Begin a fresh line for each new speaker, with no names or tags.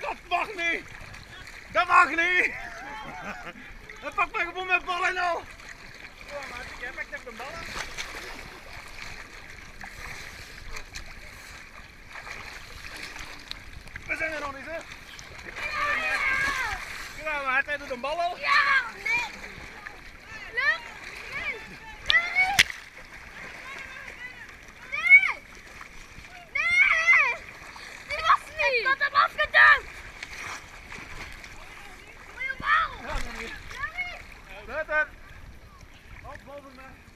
dat mag niet! Dat mag niet! Hij pakt mij gewoon met ballen nou! Oh, maar ik heb, ik de ballen. We zijn er nog niet, hè? Ja! Kom maar, hij heeft een ballen. Ja! Let! Op boven me!